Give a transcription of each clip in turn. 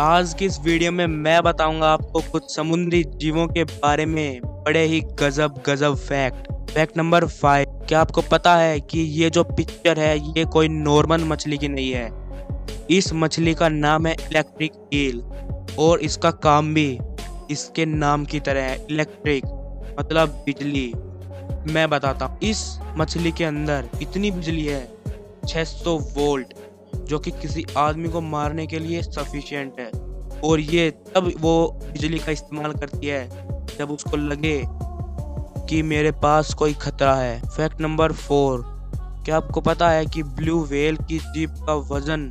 आज की इस वीडियो में मैं बताऊँगा आपको कुछ समुद्री जीवों के बारे में बड़े ही गजब गजब फैक्ट फैक्ट नंबर फाइव क्या आपको पता है कि ये जो पिक्चर है, ये कोई नॉर्मल मछली की नहीं है? इस मछली का नाम है इलेक्ट्रिक ईल और इसका काम भी इसके नाम की तरह है इलेक्ट्रिक मतलब बिजली। मैं बताता हूँ, इस मछली के अंदर इतनी बिजली है 600 वोल्ट जो कि किसी आदमी को मारने के लिए सफिशियंट है। और ये तब वो बिजली का इस्तेमाल करती है, जब उसको लगे कि मेरे पास कोई खतरा है। फैक्ट नंबर फोर क्या आपको पता है कि ब्लू व्हेल की जीप का वज़न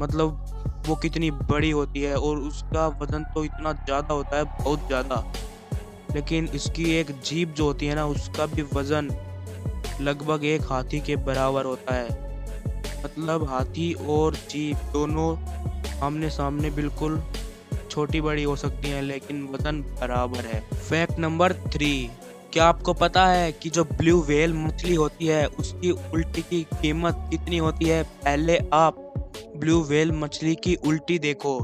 मतलब वो कितनी बड़ी होती है और उसका वज़न तो इतना ज़्यादा होता है, बहुत ज़्यादा। लेकिन इसकी एक जीप जो होती है ना, उसका भी वज़न लगभग एक हाथी के बराबर होता है। मतलब हाथी और जीप दोनों आमने सामने बिल्कुल छोटी बड़ी हो सकती हैं, लेकिन वज़न बराबर है। फैक्ट नंबर थ्री, क्या आपको पता है कि जो ब्लू व्हेल मछली होती है, उसकी उल्टी की कीमत कितनी होती है? पहले आप ब्लू व्हेल मछली की उल्टी देखो।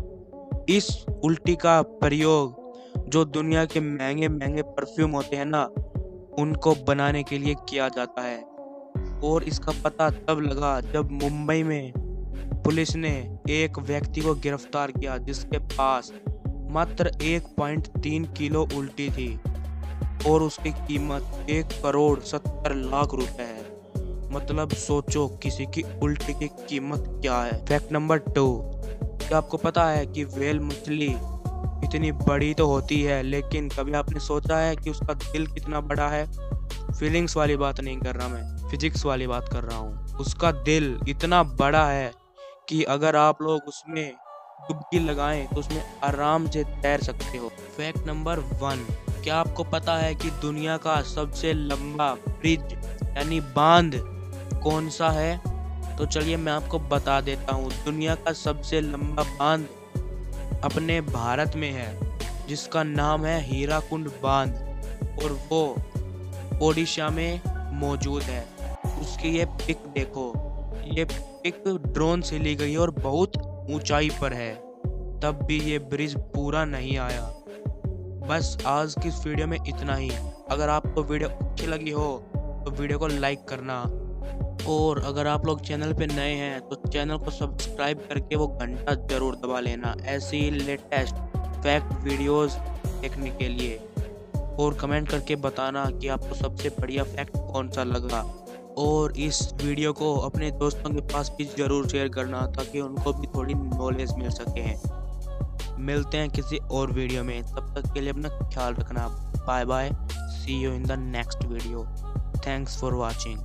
इस उल्टी का प्रयोग जो दुनिया के महँगे महँगे परफ्यूम होते हैं ना, उनको बनाने के लिए किया जाता है। और इसका पता तब लगा जब मुंबई में पुलिस ने एक व्यक्ति को गिरफ़्तार किया, जिसके पास मात्र 1.3 किलो उल्टी थी और उसकी कीमत एक करोड़ सत्तर लाख रुपए है। मतलब सोचो किसी की उल्टी की कीमत क्या है। फैक्ट नंबर टू, क्या आपको पता है कि वेल मछली इतनी बड़ी तो होती है, लेकिन कभी आपने सोचा है कि उसका दिल कितना बड़ा है? फीलिंग्स वाली बात नहीं कर रहा मैं फिजिक्स वाली बात कर रहा हूँ। उसका दिल इतना बड़ा है कि अगर आप लोग उसमें डुबकी लगाएँ तो उसमें आराम से तैर सकते हो। फैक्ट नंबर वन क्या आपको पता है कि दुनिया का सबसे लंबा ब्रिज यानी बाँध, कौन सा है? तो चलिए मैं आपको बता देता हूँ। दुनिया का सबसे लंबा बाँध अपने भारत में है, जिसका नाम है हीरा हीराकुंड बाँध, और वो ओडिशा में मौजूद है। उसकी ये पिक देखो। ये पिक ड्रोन से ली गई और बहुत ऊंचाई पर है। तब भी ये ब्रिज पूरा नहीं आया। बस आज की इस वीडियो में इतना ही। अगर आपको वीडियो अच्छी लगी हो तो वीडियो को लाइक करना। और अगर आप लोग चैनल पे नए हैं तो चैनल को सब्सक्राइब करके वो घंटा ज़रूर दबा लेना। ऐसी लेटेस्ट फैक्ट वीडियोस देखने के लिए। और कमेंट करके बताना कि आपको सबसे बढ़िया फैक्ट कौन सा लगा। और इस वीडियो को अपने दोस्तों के पास भी ज़रूर शेयर करना ताकि उनको भी थोड़ी नॉलेज मिल सके। मिलते हैं किसी और वीडियो में। तब तक के लिए अपना ख्याल रखना। Bye bye see you in the next video thanks for watching